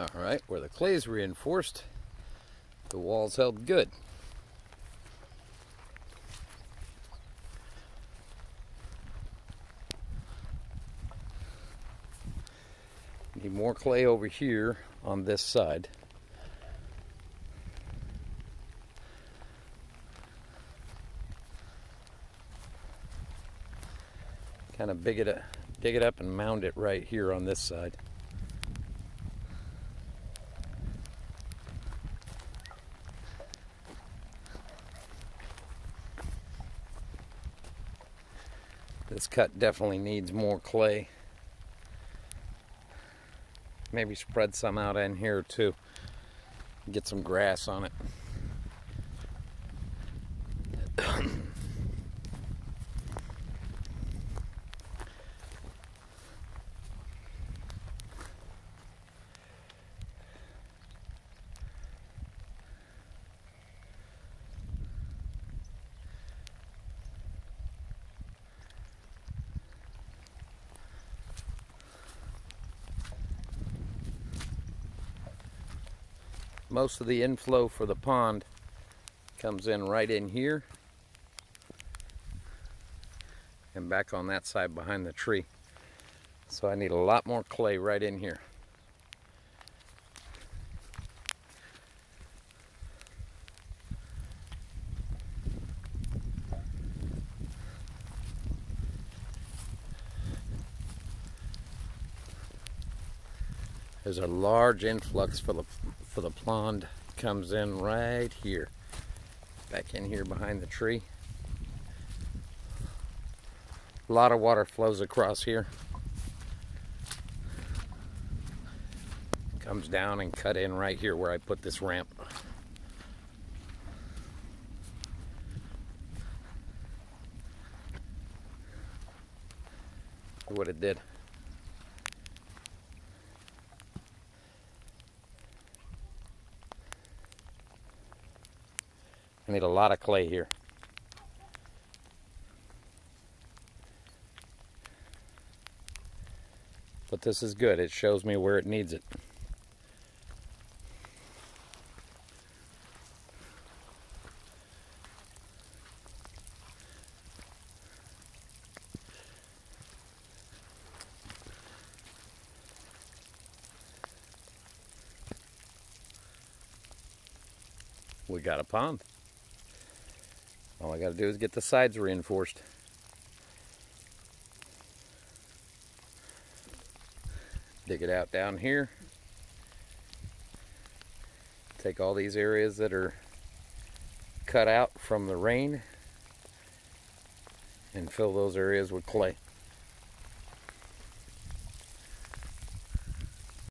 All right, where the clay is reinforced, the wall's held good. Need more clay over here on this side. Kind of dig it, dig it up and mound it right here on this side. This cut definitely needs more clay. Maybe spread some out in here too. Get some grass on it. Most of the inflow for the pond comes in right in here and back on that side behind the tree. So I need a lot more clay right in here. There's a large influx for the for the pond comes in right here. Back in here behind the tree. A lot of water flows across here. Comes down and cut in right here where I put this ramp. What it did. I need a lot of clay here. But this is good. It shows me where it needs it. We got a pond. All I got to do is get the sides reinforced. Dig it out down here. Take all these areas that are cut out from the rain and fill those areas with clay.